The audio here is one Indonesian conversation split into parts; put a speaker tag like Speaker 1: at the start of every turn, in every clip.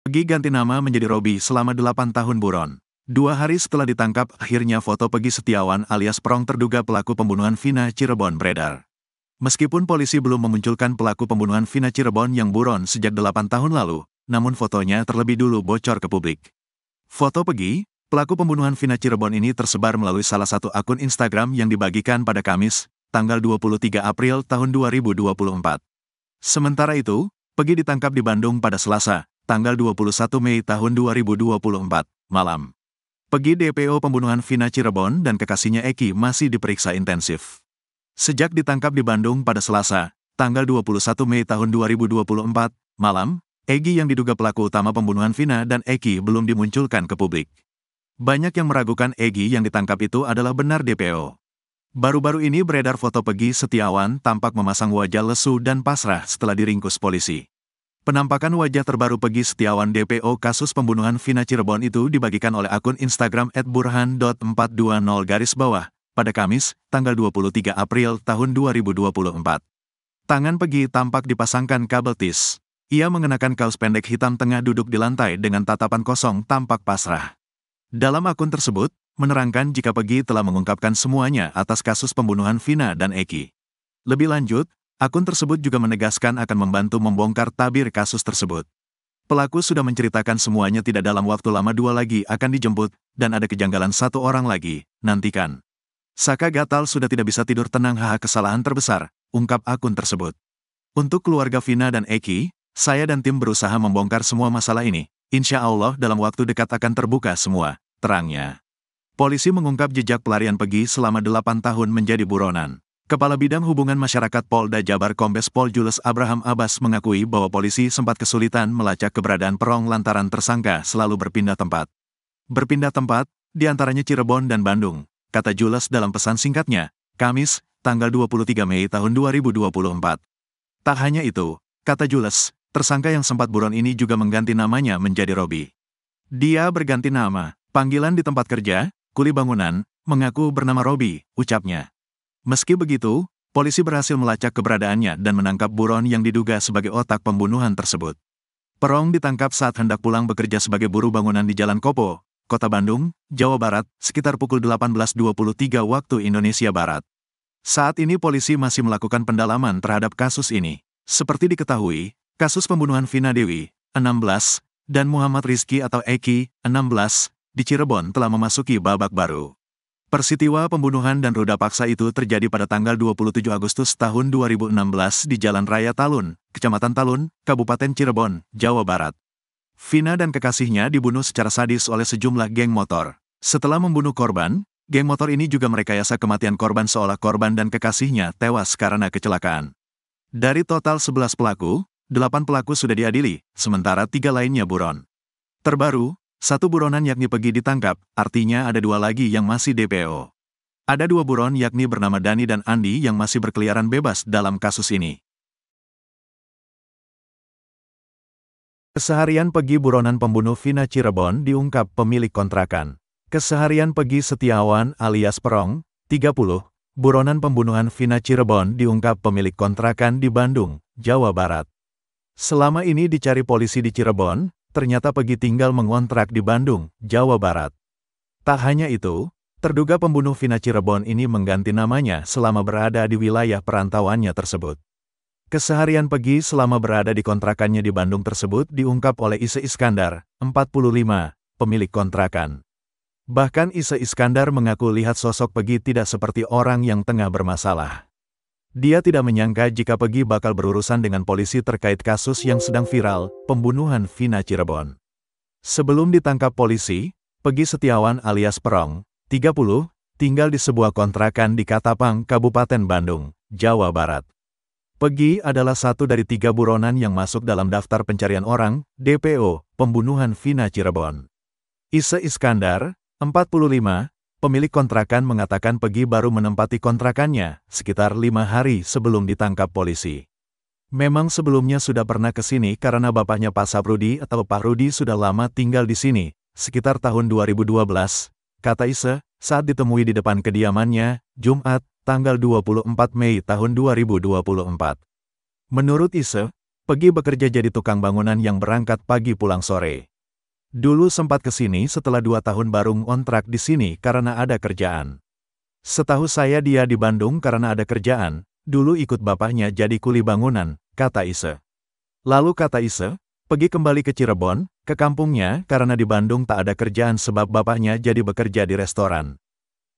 Speaker 1: Pegi ganti nama menjadi Robi selama 8 tahun buron. Dua hari setelah ditangkap, akhirnya foto Pegi Setiawan alias Prong terduga pelaku pembunuhan Vina Cirebon beredar. Meskipun polisi belum memunculkan pelaku pembunuhan Vina Cirebon yang buron sejak 8 tahun lalu, namun fotonya terlebih dulu bocor ke publik. Foto Pegi, pelaku pembunuhan Vina Cirebon ini tersebar melalui salah satu akun Instagram yang dibagikan pada Kamis, tanggal 23 April tahun 2024. Sementara itu, Pegi ditangkap di Bandung pada Selasa, tanggal 21 Mei tahun 2024, malam. Pegi DPO pembunuhan Vina Cirebon dan kekasihnya Eki masih diperiksa intensif. Sejak ditangkap di Bandung pada Selasa, tanggal 21 Mei tahun 2024, malam, Egi yang diduga pelaku utama pembunuhan Vina dan Eki belum dimunculkan ke publik. Banyak yang meragukan Egi yang ditangkap itu adalah benar DPO. Baru-baru ini beredar foto Pegi Setiawan tampak memasang wajah lesu dan pasrah setelah diringkus polisi. Penampakan wajah terbaru Pegi Setiawan DPO kasus pembunuhan Vina Cirebon itu dibagikan oleh akun Instagram @burhan.420 garis bawah pada Kamis, tanggal 23 April tahun 2024. Tangan Pegi tampak dipasangkan kabel tis. Ia mengenakan kaos pendek hitam tengah duduk di lantai dengan tatapan kosong tampak pasrah. Dalam akun tersebut, menerangkan jika Pegi telah mengungkapkan semuanya atas kasus pembunuhan Vina dan Eki. Lebih lanjut, Akun tersebut juga menegaskan akan membantu membongkar tabir kasus tersebut. Pelaku sudah menceritakan semuanya tidak dalam waktu lama dua lagi akan dijemput, dan ada kejanggalan satu orang lagi, nantikan. Saka Gatal sudah tidak bisa tidur tenang haha kesalahan terbesar, ungkap akun tersebut. Untuk keluarga Vina dan Eki, saya dan tim berusaha membongkar semua masalah ini. Insya Allah dalam waktu dekat akan terbuka semua, terangnya. Polisi mengungkap jejak pelarian Pegi selama delapan tahun menjadi buronan. Kepala Bidang Hubungan Masyarakat Polda Jabar Kombes Pol Jules Abraham Abbas mengakui bahwa polisi sempat kesulitan melacak keberadaan Perong lantaran tersangka selalu berpindah tempat. Berpindah tempat, di antaranya Cirebon dan Bandung, kata Jules dalam pesan singkatnya, Kamis, tanggal 23 Mei tahun 2024. Tak hanya itu, kata Jules, tersangka yang sempat buron ini juga mengganti namanya menjadi Robi. Dia berganti nama, panggilan di tempat kerja, kuli bangunan, mengaku bernama Robi, ucapnya. Meski begitu, polisi berhasil melacak keberadaannya dan menangkap buron yang diduga sebagai otak pembunuhan tersebut. Perong ditangkap saat hendak pulang bekerja sebagai buruh bangunan di Jalan Kopo, Kota Bandung, Jawa Barat, sekitar pukul 18.23 waktu Indonesia Barat. Saat ini polisi masih melakukan pendalaman terhadap kasus ini. Seperti diketahui, kasus pembunuhan Vina Dewi, 16, dan Muhammad Rizki atau Eki, 16, di Cirebon telah memasuki babak baru. Persitiwa pembunuhan dan roda paksa itu terjadi pada tanggal 27 Agustus tahun 2016 di Jalan Raya Talun, Kecamatan Talun, Kabupaten Cirebon, Jawa Barat. Vina dan kekasihnya dibunuh secara sadis oleh sejumlah geng motor. Setelah membunuh korban, geng motor ini juga merekayasa kematian korban seolah korban dan kekasihnya tewas karena kecelakaan. Dari total 11 pelaku, 8 pelaku sudah diadili, sementara tiga lainnya buron. Terbaru, satu buronan yakni Pegi ditangkap, artinya ada dua lagi yang masih DPO. Ada dua buron yakni bernama Dani dan Andi yang masih berkeliaran bebas dalam kasus ini. Keseharian Pegi buronan pembunuh Vina Cirebon diungkap pemilik kontrakan. Keseharian Pegi Setiawan alias Perong, 30, buronan pembunuhan Vina Cirebon diungkap pemilik kontrakan di Bandung, Jawa Barat. Selama ini dicari polisi di Cirebon, ternyata Pegi tinggal mengontrak di Bandung, Jawa Barat. Tak hanya itu, terduga pembunuh Vina Cirebon ini mengganti namanya selama berada di wilayah perantauannya tersebut. Keseharian Pegi selama berada di kontrakannya di Bandung tersebut diungkap oleh Ise Iskandar, 45, pemilik kontrakan. Bahkan Ise Iskandar mengaku lihat sosok Pegi tidak seperti orang yang tengah bermasalah. Dia tidak menyangka jika Pegi bakal berurusan dengan polisi terkait kasus yang sedang viral, pembunuhan Vina Cirebon. Sebelum ditangkap polisi, Pegi Setiawan alias Perong, 30, tinggal di sebuah kontrakan di Katapang, Kabupaten Bandung, Jawa Barat. Pegi adalah satu dari tiga buronan yang masuk dalam daftar pencarian orang, DPO, pembunuhan Vina Cirebon. Ise Iskandar, 45, Pemilik kontrakan mengatakan Pegi baru menempati kontrakannya, sekitar lima hari sebelum ditangkap polisi. Memang sebelumnya sudah pernah ke sini karena bapaknya Pak Saprudi atau Pak Rudi sudah lama tinggal di sini, sekitar tahun 2012, kata Ise, saat ditemui di depan kediamannya, Jumat, tanggal 24 Mei tahun 2024. Menurut Ise, Pegi bekerja jadi tukang bangunan yang berangkat pagi pulang sore. Dulu sempat ke sini setelah dua tahun baru ngontrak di sini karena ada kerjaan. Setahu saya dia di Bandung karena ada kerjaan, dulu ikut bapaknya jadi kuli bangunan, kata Ise. Lalu kata Ise, pergi kembali ke Cirebon, ke kampungnya karena di Bandung tak ada kerjaan sebab bapaknya jadi bekerja di restoran.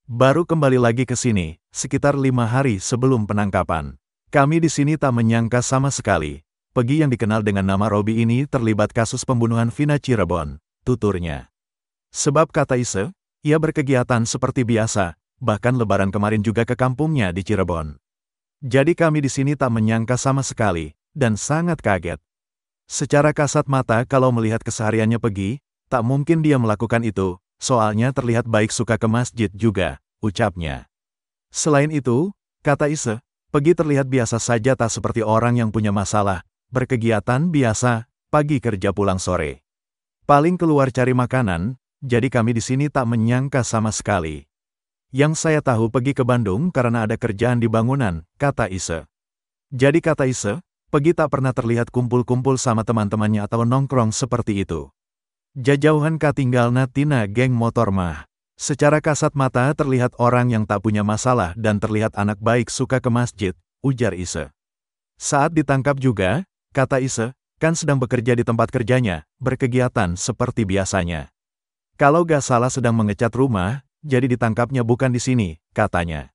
Speaker 1: Baru kembali lagi ke sini, sekitar lima hari sebelum penangkapan. Kami di sini tak menyangka sama sekali, Pegi yang dikenal dengan nama Robi ini terlibat kasus pembunuhan Vina Cirebon, tuturnya. Sebab kata Ise, ia berkegiatan seperti biasa, bahkan lebaran kemarin juga ke kampungnya di Cirebon. Jadi kami di sini tak menyangka sama sekali, dan sangat kaget. Secara kasat mata kalau melihat kesehariannya Pegi, tak mungkin dia melakukan itu, soalnya terlihat baik suka ke masjid juga, ucapnya. Selain itu, kata Ise, Pegi terlihat biasa saja tak seperti orang yang punya masalah, berkegiatan biasa, pagi kerja pulang sore. Paling keluar cari makanan, jadi kami di sini tak menyangka sama sekali. Yang saya tahu pergi ke Bandung karena ada kerjaan di bangunan, kata Ise. Jadi kata Ise, Pegi tak pernah terlihat kumpul-kumpul sama teman-temannya atau nongkrong seperti itu. Jajauhan katinggalna tina geng motor mah. Secara kasat mata terlihat orang yang tak punya masalah dan terlihat anak baik suka ke masjid, ujar Ise. Saat ditangkap juga, Kata Ise, kan sedang bekerja di tempat kerjanya, berkegiatan seperti biasanya. Kalau gak salah sedang mengecat rumah, jadi ditangkapnya bukan di sini, katanya.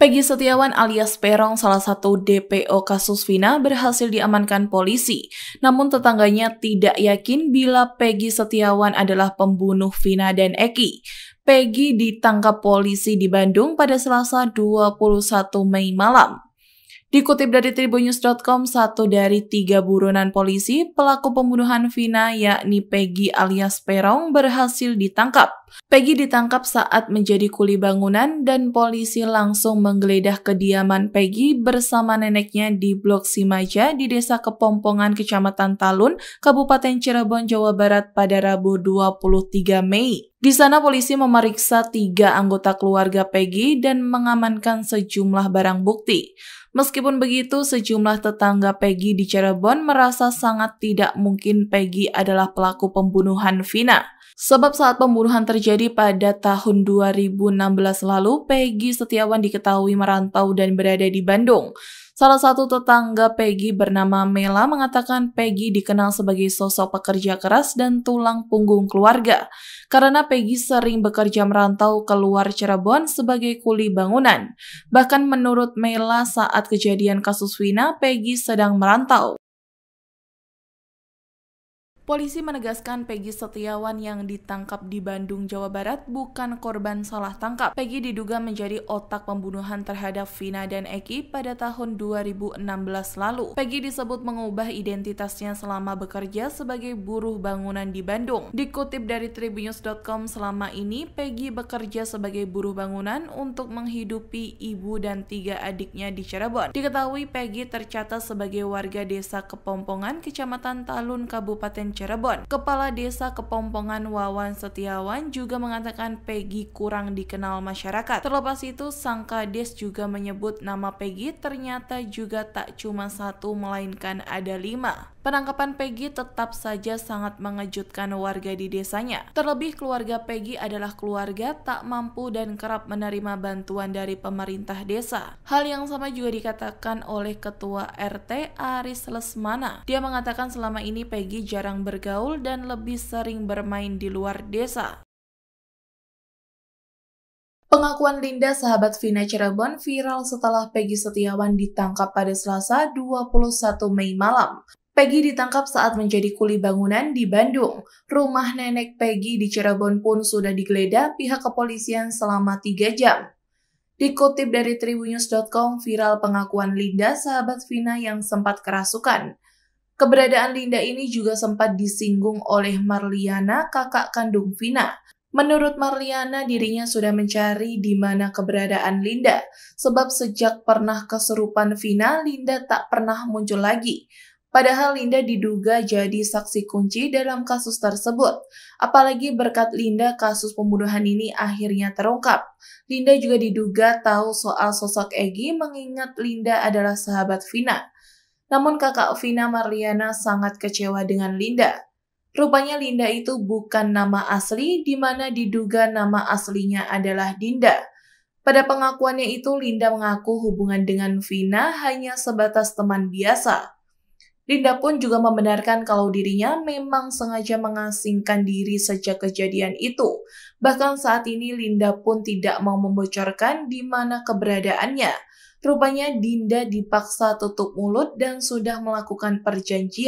Speaker 2: Peggy Setiawan alias Perong, salah satu DPO kasus Vina, berhasil diamankan polisi. Namun tetangganya tidak yakin bila Peggy Setiawan adalah pembunuh Vina dan Eki. Peggy ditangkap polisi di Bandung pada Selasa 21 Mei malam. Dikutip dari tribunnews.com, satu dari tiga buronan polisi pelaku pembunuhan Vina yakni Peggy alias Perong berhasil ditangkap. Peggy ditangkap saat menjadi kuli bangunan dan polisi langsung menggeledah kediaman Peggy bersama neneknya di Blok Simaja di Desa Kepompongan, Kecamatan Talun, Kabupaten Cirebon, Jawa Barat pada Rabu 23 Mei. Di sana polisi memeriksa tiga anggota keluarga Peggy dan mengamankan sejumlah barang bukti. Meskipun begitu, sejumlah tetangga Peggy di Cirebon merasa sangat tidak mungkin Peggy adalah pelaku pembunuhan Vina. Sebab saat pembunuhan terjadi pada tahun 2016 lalu, Peggy Setiawan diketahui merantau dan berada di Bandung. Salah satu tetangga Peggy bernama Mela mengatakan Peggy dikenal sebagai sosok pekerja keras dan tulang punggung keluarga. Karena Peggy sering bekerja merantau keluar Cirebon sebagai kuli bangunan. Bahkan menurut Mela saat kejadian kasus Wina, Peggy sedang merantau. Polisi menegaskan Peggy Setiawan yang ditangkap di Bandung, Jawa Barat bukan korban salah tangkap. Peggy diduga menjadi otak pembunuhan terhadap Vina dan Eki pada tahun 2016 lalu. Peggy disebut mengubah identitasnya selama bekerja sebagai buruh bangunan di Bandung. Dikutip dari tribunnews.com selama ini, Peggy bekerja sebagai buruh bangunan untuk menghidupi ibu dan tiga adiknya di Cirebon. Diketahui Peggy tercatat sebagai warga desa Kepompongan, Kecamatan Talun, Kabupaten Cirebon. Kepala Desa Kepompongan Wawan Setiawan juga mengatakan Peggy kurang dikenal masyarakat. Terlepas itu, sang kades juga menyebut nama Peggy ternyata juga tak cuma satu melainkan ada lima. Penangkapan Peggy tetap saja sangat mengejutkan warga di desanya. Terlebih keluarga Peggy adalah keluarga tak mampu dan kerap menerima bantuan dari pemerintah desa. Hal yang sama juga dikatakan oleh Ketua RT Aris Lesmana. Dia mengatakan selama ini Peggy jarang bergaul dan lebih sering bermain di luar desa. Pengakuan Linda sahabat Vina Cirebon viral setelah Peggy Setiawan ditangkap pada Selasa 21 Mei malam. Peggy ditangkap saat menjadi kuli bangunan di Bandung. Rumah nenek Peggy di Cirebon pun sudah digeledah pihak kepolisian selama tiga jam. Dikutip dari tribunnews.com, viral pengakuan Linda, sahabat Vina yang sempat kerasukan. Keberadaan Linda ini juga sempat disinggung oleh Marliana, kakak kandung Vina. Menurut Marliana, dirinya sudah mencari di mana keberadaan Linda, sebab sejak pernah keserupan Vina, Linda tak pernah muncul lagi. Padahal Linda diduga jadi saksi kunci dalam kasus tersebut. Apalagi berkat Linda kasus pembunuhan ini akhirnya terungkap. Linda juga diduga tahu soal sosok Egi mengingat Linda adalah sahabat Vina. Namun kakak Vina Marliana sangat kecewa dengan Linda. Rupanya Linda itu bukan nama asli di mana diduga nama aslinya adalah Dinda. Pada pengakuannya itu Linda mengaku hubungan dengan Vina hanya sebatas teman biasa. Linda pun juga membenarkan kalau dirinya memang sengaja mengasingkan diri sejak kejadian itu. Bahkan saat ini Linda pun tidak mau membocorkan di mana keberadaannya. Rupanya Dinda dipaksa tutup mulut dan sudah melakukan perjanjian